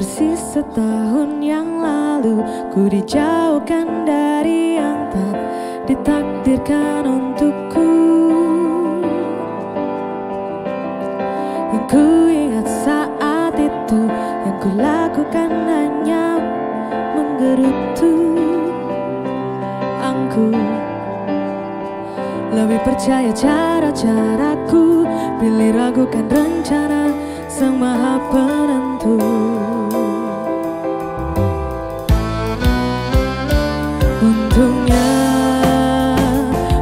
setahun yang lalu Ku dijauhkan dari yang tak ditakdirkan untukku. Yang ku ingat saat itu Yang ku lakukan hanya menggerutu. Angku Lebih percaya cara-caraku. Pilih ragukan rencana Sang Maha Untungnya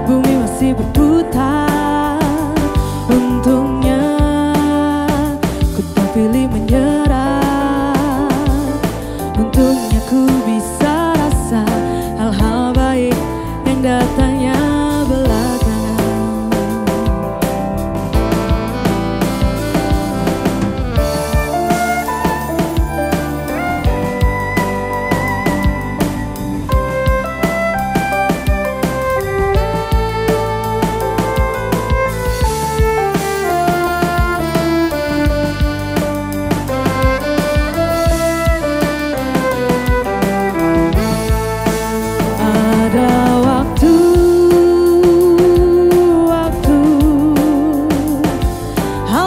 bumi masih berputar. Untungnya ku tak pilih menyerah. Untungnya ku bisa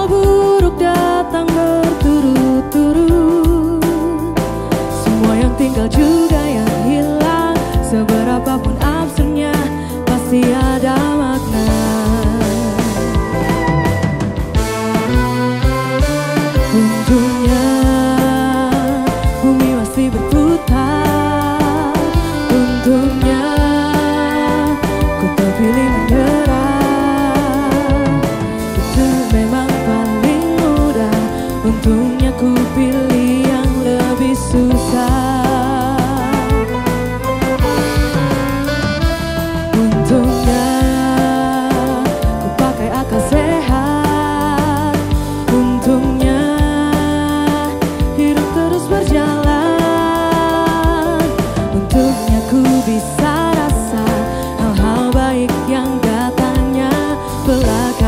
buruk datang berturut-turut. Semua yang tinggal juga yang hilang. Seberapapun absennya Pasti ada makna. Untungnya bumi masih berputar. Untungnya Untuknya ku bisa rasa hal-hal baik yang datangnya belakang